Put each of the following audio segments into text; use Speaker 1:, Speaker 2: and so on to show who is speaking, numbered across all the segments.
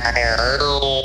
Speaker 1: Tchau.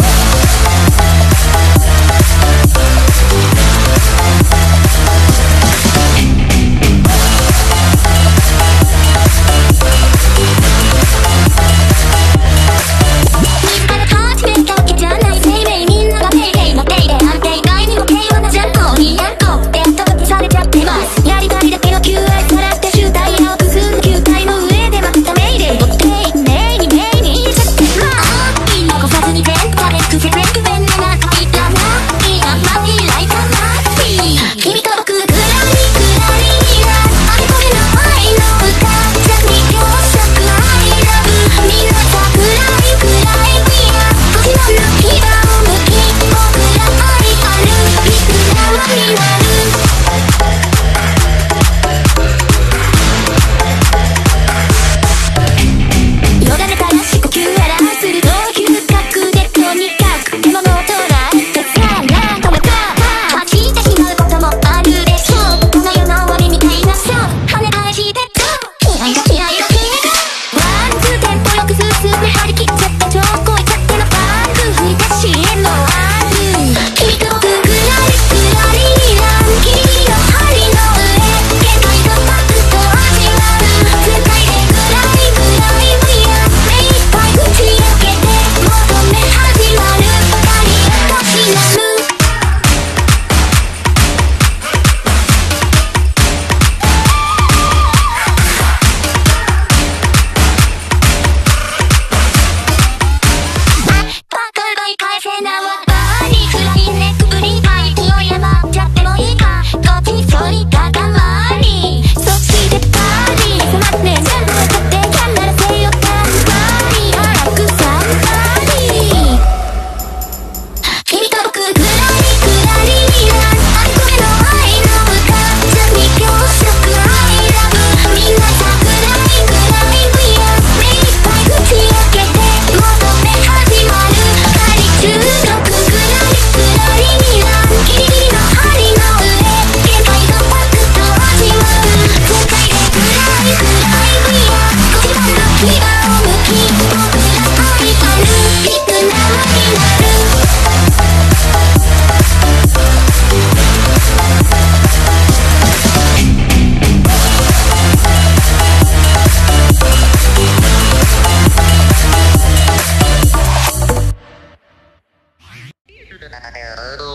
Speaker 2: Ariano.